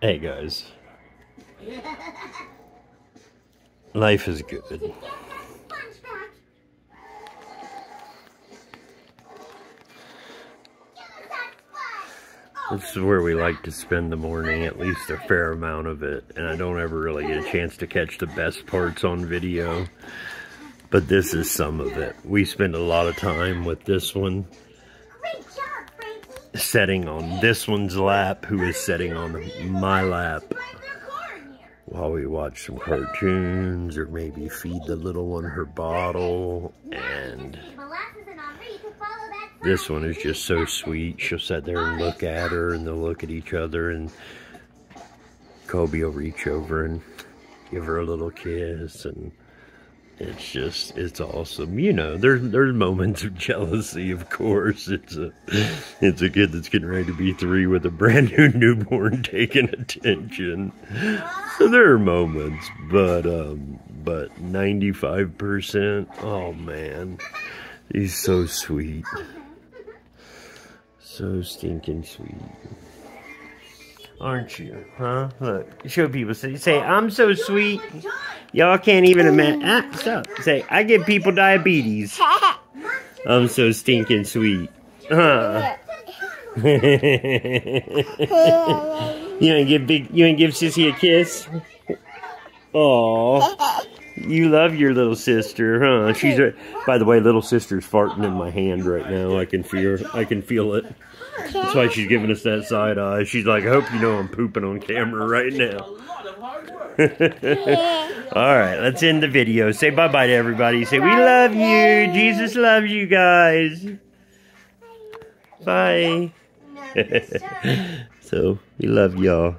Hey guys. Life is good. This is where we like to spend the morning, at least a fair amount of it. And I don't ever really get a chance to catch the best parts on video. But this is some of it. We spend a lot of time with this one setting on this one's lap, who is setting on my lap. While we watch some cartoons or maybe feed the little one her bottle and this one is just so sweet. She'll sit there and look at her and they'll look at each other and Kobe will reach over and give her a little kiss and it's just it's awesome. You know there's there's moments of jealousy of course. It's a it's a kid that's getting ready to be three with a brand new newborn taking attention. So there are moments but um but 95 percent oh man. He's so sweet. So stinking sweet aren't you? Huh? Look, show people. Say, say I'm so sweet. Y'all can't even imagine. Ah, stop. Say, I give people diabetes. I'm so stinking sweet. Huh? you ain't give big. You ain't give Sissy a kiss. Oh, you love your little sister, huh? She's. A, by the way, little sister's farting in my hand right now. I can feel. I can feel it. That's why she's giving us that side eye. She's like, I hope you know I'm pooping on camera right now. All right, let's end the video. Say bye-bye to everybody. Say, we love you. Jesus loves you guys. Bye. so, we love y'all.